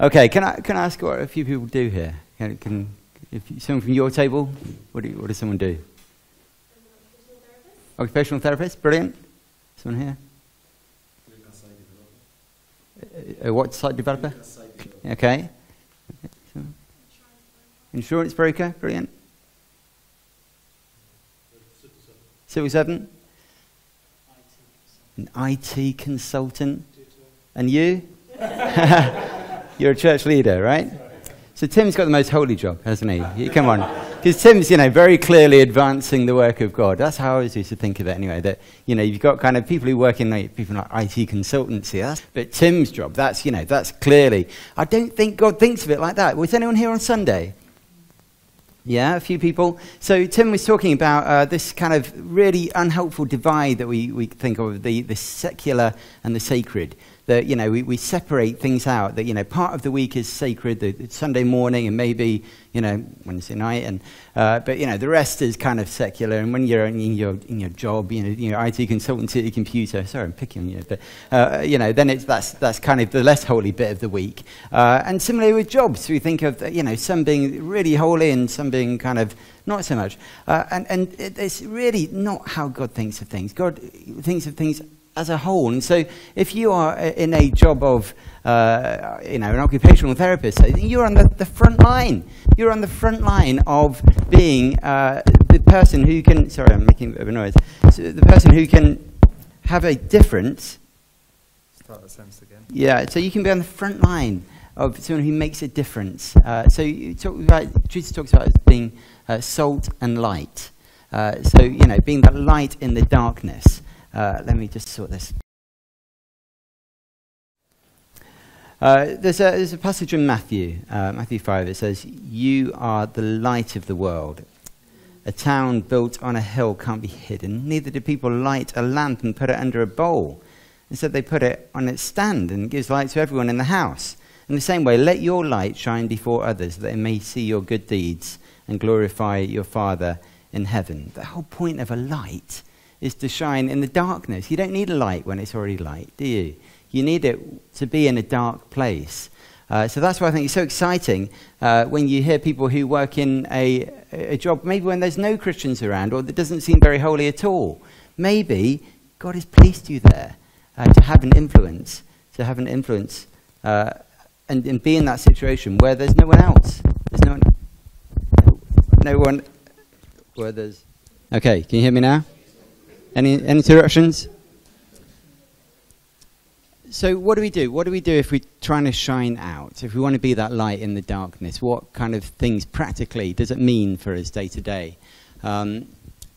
Okay, can I, can I ask what a few people do here? Can, can if someone from your table, what, do what does someone do? Occupational therapist, brilliant. Someone here? A, a what site developer? Okay. Insurance broker, brilliant. Civil servant? An IT consultant. And you? You're a church leader, right? So Tim's got the most holy job, hasn't he? Come on. Because Tim's, you know, very clearly advancing the work of God. That's how I always used to think of it anyway. That, you know, you've got kind of people who work in like, people like IT consultancy. That's, but Tim's job, that's, you know, that's clearly. I don't think God thinks of it like that. Was anyone here on Sunday? Yeah, a few people. So Tim was talking about uh, this kind of really unhelpful divide that we, we think of, the, the secular and the sacred that, you know, we, we separate things out, that, you know, part of the week is sacred, the, the Sunday morning and maybe, you know, Wednesday night, and, uh, but, you know, the rest is kind of secular. And when you're in your, in your job, you know, you know IT consultancy computer, sorry, I'm picking on you, but, uh, you know, then it's, that's, that's kind of the less holy bit of the week. Uh, and similarly with jobs, we think of, you know, some being really holy and some being kind of not so much. Uh, and and it's really not how God thinks of things. God thinks of things as a whole. And so, if you are in a job of, uh, you know, an occupational therapist, you're on the, the, front line. You're on the front line of being uh, the person who can. Sorry, I'm making a bit of a noise. So the person who can have a difference. Start the sentence again. Yeah, so you can be on the front line of someone who makes a difference. Uh, so you talk about, Jesus talks about being uh, salt and light. Uh, so, you know, being the light in the darkness. Uh, let me just sort this. Uh, there's, a, there's, a, passage in Matthew, uh, Matthew 5, it says, You are the light of the world. A town built on a hill can't be hidden. Neither do people light a lamp and put it under a bowl. Instead, they put it on its stand and gives light to everyone in the house. In the same way, let your light shine before others, that they may see your good deeds and glorify your Father in heaven. The whole point of a light is to shine in the darkness. You don't need a light when it's already light, do you? You need it to be in a dark place. Uh, so that's why I think it's so exciting uh, when you hear people who work in a, a job, maybe when there's no Christians around or that doesn't seem very holy at all. Maybe God has placed you there uh, to have an influence, to have an influence uh, and, and be in that situation where there's no one else. There's no one, no one where there's. Okay, can you hear me now? Any, any interruptions? So, what do we do? What do we do if we're trying to shine out? If we want to be that light in the darkness, what kind of things practically does it mean for us day to day? Um,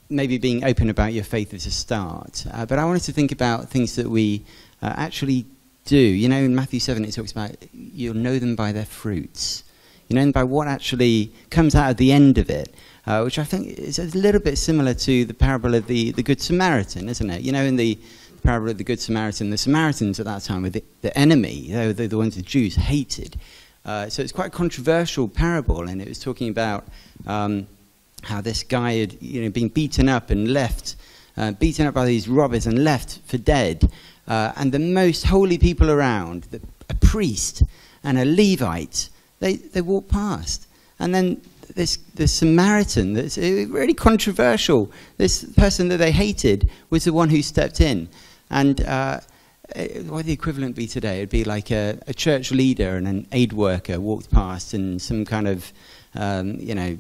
maybe being open about your faith is a start. Uh, but I wanted to think about things that we uh, actually do. You know, in Matthew 7, it talks about you'll know them by their fruits. You know, by what actually comes out at the end of it uh, which I think is a little bit similar to the parable of the, the Good Samaritan, isn't it? You know, in the parable of the Good Samaritan, the Samaritans at that time were the, the enemy, they were the, the ones the Jews hated. Uh, so it's quite a controversial parable, and it was talking about um, how this guy had you know, been beaten up and left, uh, beaten up by these robbers and left for dead. Uh, and the most holy people around, the, a priest and a Levite, they, they walked past. And then this, this Samaritan, that's really controversial, this person that they hated, was the one who stepped in. And uh, eh, what the equivalent be today? It'd be like a, a, church leader and an aid worker walked past, and some kind of, um, you know,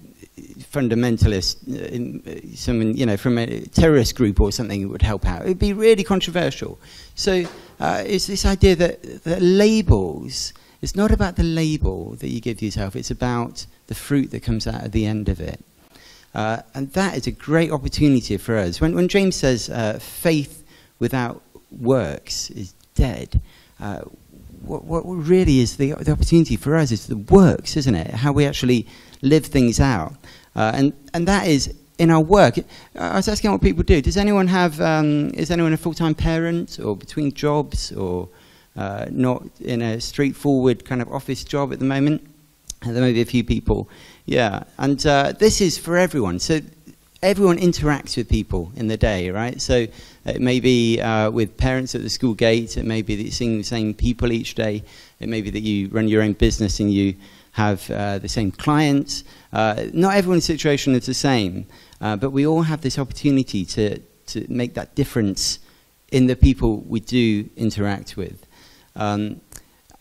fundamentalist, uh, someone, you know, from a terrorist group or something would help out. It'd be really controversial. So uh, it's this idea that, that labels, it's not about the label that you give yourself, it's about the fruit that comes out at the end of it. Uh, and that is a great opportunity for us. When, when James says uh, faith without works is dead, uh, what, what, really is the, the, opportunity for us is the works, isn't it? How we actually live things out. Uh, and, and that is in our work. I was asking what people do. Does anyone have, um, is anyone a full time parent or between jobs or uh, not in a straightforward kind of office job at the moment? There may be a few people. Yeah. And uh, this is for everyone. So everyone interacts with people in the day, right? So it may be uh, with parents at the school gate. It may be that you're seeing the same people each day. It may be that you run your own business and you have uh, the same clients. Uh, not everyone's situation is the same, uh, but we all have this opportunity to, to make that difference in the people we do interact with. Um,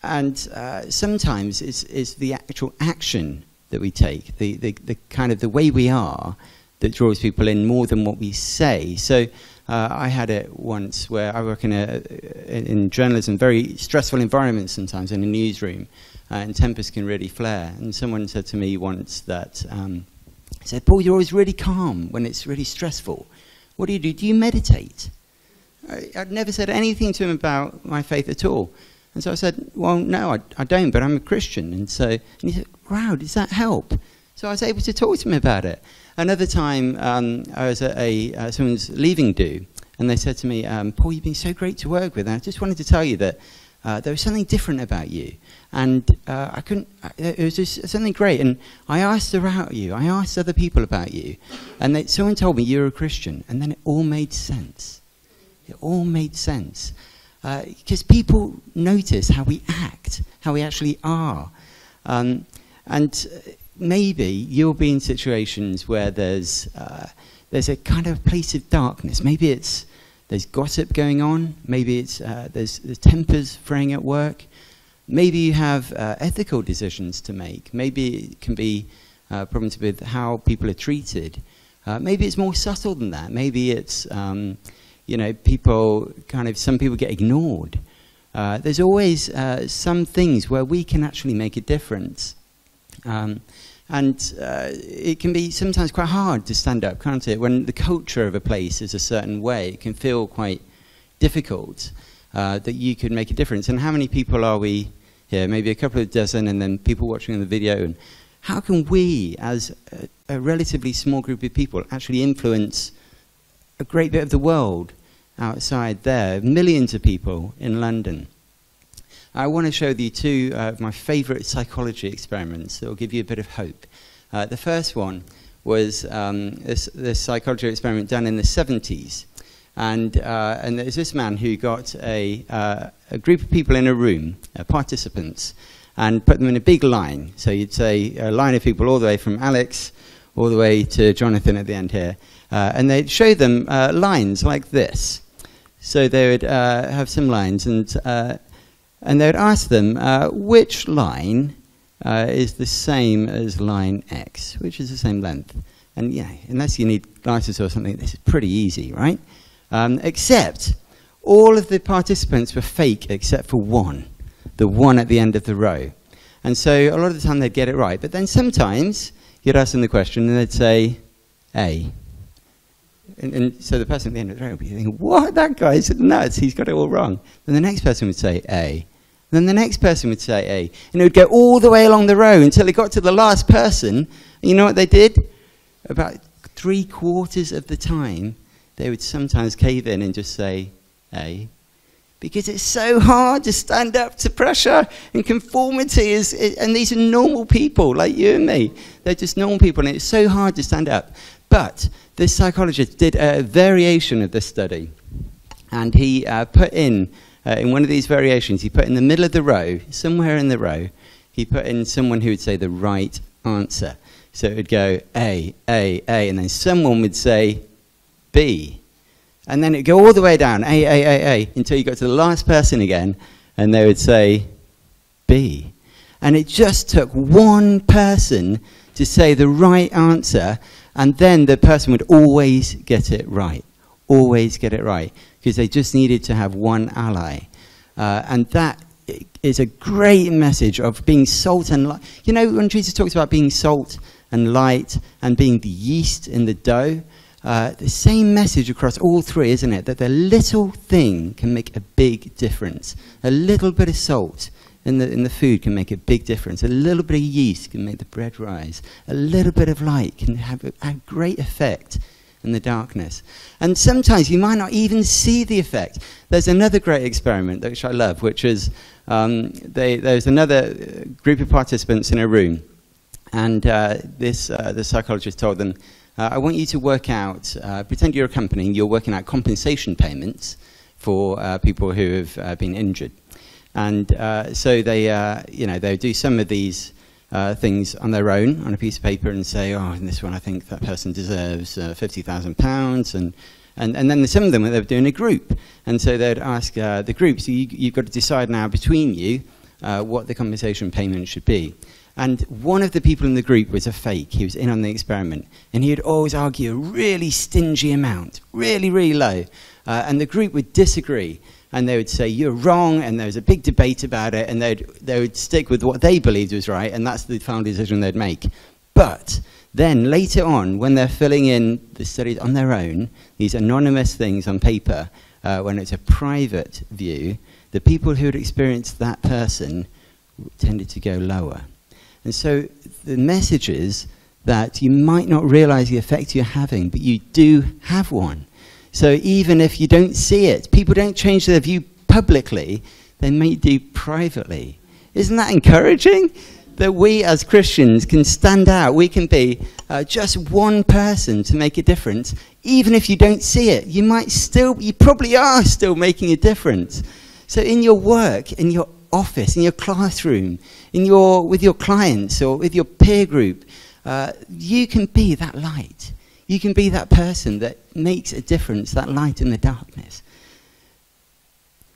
and uh, sometimes it's, it's the actual action that we take, the, the, the kind of the way we are that draws people in more than what we say. So uh, I had it once where I work in, a, in journalism, very stressful environments sometimes in a newsroom, uh, and tempers can really flare. And someone said to me once that, um, said, Paul, you're always really calm when it's really stressful. What do you do? Do you meditate? I, would never said anything to him about my faith at all. And so I said, well, no, I, I don't, but I'm a Christian. And so and he said, wow, does that help? So I was able to talk to him about it. Another time, um, I was at a, uh, someone's leaving do, and they said to me, um, Paul, you've been so great to work with, and I just wanted to tell you that uh, there was something different about you. And uh, I couldn't, it was just something great. And I asked about you, I asked other people about you, and they, someone told me you're a Christian, and then it all made sense. It all made sense. Because uh, people notice how we act, how we actually are. Um, and maybe you'll be in situations where there's, uh, there's a kind of place of darkness. Maybe it's there's gossip going on. Maybe it's uh, there's, there's, tempers fraying at work. Maybe you have uh, ethical decisions to make. Maybe it can be uh, problems with how people are treated. Uh, maybe it's more subtle than that. Maybe it's um, you know people kind of some people get ignored. Uh, there's always uh, some things where we can actually make a difference. Um, and uh, it can be sometimes quite hard to stand up, can't it? When the culture of a place is a certain way, it can feel quite difficult uh, that you could make a difference. And how many people are we here? Maybe a couple of dozen, and then people watching the video. And how can we, as a, a relatively small group of people, actually influence a great bit of the world outside there? Millions of people in London. I want to show you two uh, of my favorite psychology experiments that will give you a bit of hope. Uh, the first one was um, this, this, psychology experiment done in the 70s. And, uh, and there's this man who got a, uh, a group of people in a room, uh, participants, and put them in a big line. So you'd say a line of people all the way from Alex all the way to Jonathan at the end here. Uh, and they'd show them lines like this. So they would have some lines, and and they would ask them uh, which line uh, is the same as line X, which is the same length. And yeah, unless you need glasses or something, this is pretty easy, right? Um, except all of the participants were fake except for one, the one at the end of the row. And so a lot of the time they'd get it right. But then sometimes you'd ask them the question and they'd say A. And, and, so the person at the end of the row would be thinking, what? That guy's nuts. He's got it all wrong. Then the next person would say A. Then the next person would say A. And it would go all the way along the row until it got to the last person. And you know what they did? About three quarters of the time, they would sometimes cave in and just say A. Because it's so hard to stand up to pressure and conformity is, and these are normal people like you and me. They're just normal people, and it's so hard to stand up. But this psychologist did a variation of this study, and he uh, put in uh, in one of these variations, he put in the middle of the row, somewhere in the row, he put in someone who would say the right answer. So it would go A, A, A, and then someone would say B. And then it would go all the way down, A, A, A, A, until you got to the last person again, and they would say B. And it just took one person to say the right answer, and then the person would always get it right. Always get it right because they just needed to have one ally. Uh, and that is a great message of being salt and light. You know, when Jesus talks about being salt and light and being the yeast in the dough, uh, the same message across all three, isn't it? That the little thing can make a big difference. A little bit of salt in the, in the food can make a big difference. A little bit of yeast can make the bread rise. A little bit of light can have a, great effect in the darkness. And sometimes you might not even see the effect. There's another great experiment which I love, which is um, they, there's another group of participants in a room, And uh, this, uh, the psychologist told them, uh, I want you to work out, uh, pretend you're a company and you're working out compensation payments for uh, people who have uh, been injured. And uh, so they, uh, you know, they do some of these uh, things on their own on a piece of paper and say, oh, in this one I think that person deserves uh, £50,000. And, and, and then some of them they were doing a group. And so they'd ask uh, the group, so you, you've got to decide now between you uh, what the compensation payment should be. And one of the people in the group was a fake. He was in on the experiment. And he would always argue a really stingy amount, really, really low. And the group would disagree. And they would say, You're wrong. And there was a big debate about it. And they'd, they would stick with what they believed was right. And that's the final decision they'd make. But then later on, when they're filling in the studies on their own, these anonymous things on paper, uh, when it's a private view, the people who had experienced that person tended to go lower. And so the message is that you might not realize the effect you're having, but you do have one. So even if you don't see it, people don't change their view publicly, they may do privately. Isn't that encouraging? That we as Christians can stand out. We can be uh, just one person to make a difference. Even if you don't see it, you might still, you probably are still making a difference. So in your work, in your office, in your classroom, in your, with your clients or with your peer group, uh, you can be that light. You can be that person that makes a difference, that light in the darkness.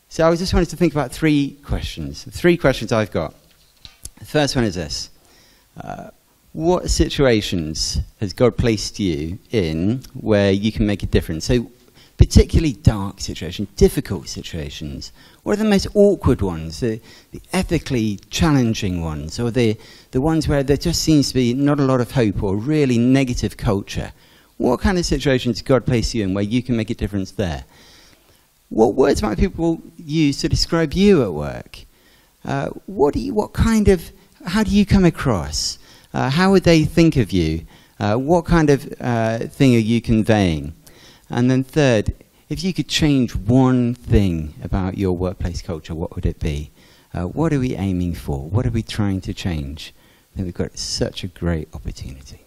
So I just wanted to think about three questions. Three questions I've got. The first one is this. Uh, what situations has God placed you in where you can make a difference? So particularly dark situations, difficult situations? What are the most awkward ones, the, the, ethically challenging ones, or the, the ones where there just seems to be not a lot of hope or really negative culture? What kind of situations God place you in where you can make a difference there? What words might people use to describe you at work? Uh, what, do you, what kind of, how do you come across? Uh, how would they think of you? Uh, what kind of uh, thing are you conveying? And then third, if you could change one thing about your workplace culture, what would it be? Uh, what are we aiming for? What are we trying to change? I think we've got such a great opportunity.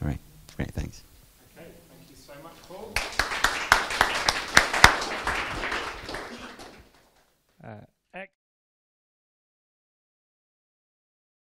All right, great, thanks.